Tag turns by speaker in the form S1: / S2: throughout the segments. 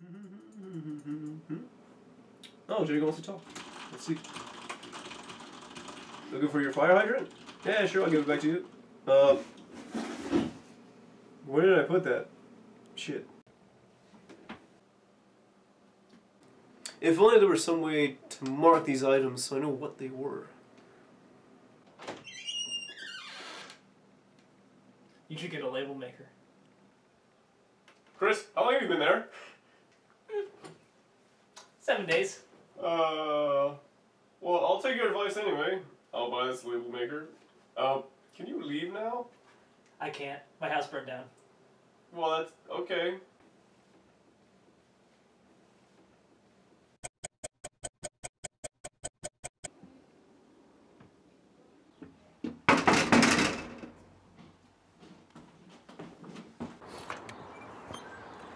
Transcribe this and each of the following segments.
S1: Oh, Jacob wants to talk. Let's see. Looking for your fire hydrant? Yeah, sure, I'll give it back to you. Uh, where did I put that? Shit. If only there was some way to mark these items so I know what they were.
S2: You should get a label maker.
S1: Chris, how long have you been there?
S2: Seven days.
S1: Uh, well, I'll take your advice anyway. I'll buy this label maker. Uh, can you leave now?
S2: I can't. My house burned down.
S1: Well, that's okay.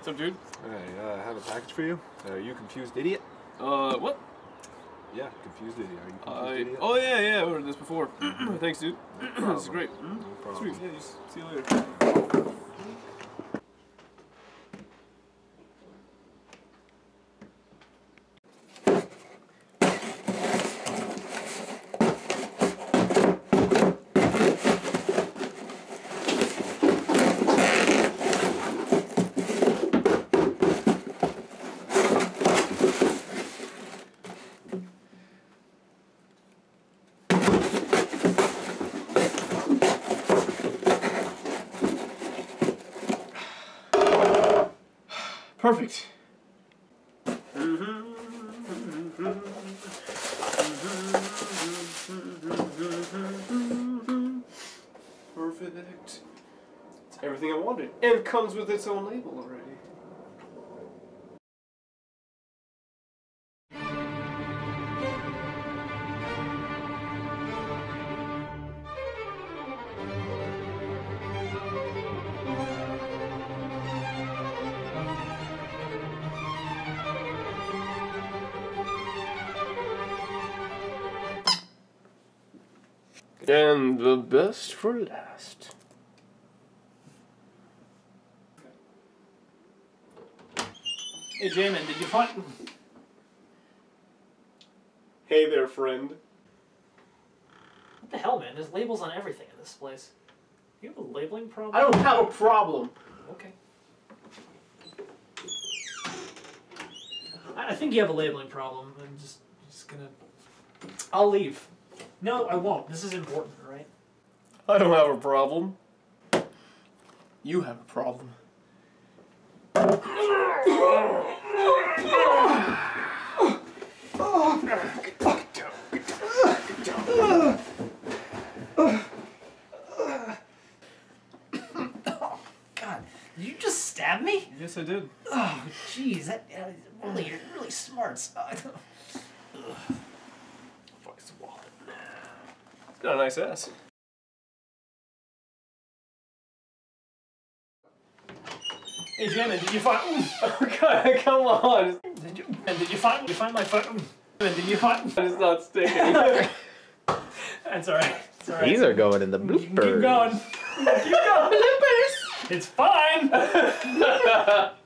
S1: What's up, dude?
S3: Hey, uh, I have a package for you. Uh, you confused idiot?
S1: Uh, what?
S3: Yeah, confused idiot. Are you confused
S1: I,
S3: idiot?
S1: oh yeah, yeah, I ordered this before. Thanks, dude. this is great.
S3: No problem.
S1: Sweet. Yeah, see you later. Perfect. Perfect. It's everything I wanted. And comes with its own label already. And the best for last.
S2: Hey, J-Man, did you find?
S1: Hey there, friend.
S2: What the hell, man? There's labels on everything in this place. You have a labeling problem?
S1: I don't have a problem.
S2: Okay. I I think you have a labeling problem. I'm just, just gonna. I'll leave. No, I won't. This is important, right?
S1: I don't have a problem. You have a problem.
S2: Oh god, did you just stab me?
S1: Yes, I did.
S2: Oh, jeez, that uh, really, really smart.
S1: Got a nice ass.
S2: Hey, J-Man, did you find?
S1: Oh god, come on.
S2: Did you? And did you find? Did you find my phone? And did you find?
S1: It's not sticking.
S2: That's all right. It's all right.
S4: These are going in the
S2: You can
S4: bloopers.
S2: Keep going. Keep going. Bloopers. It's fine.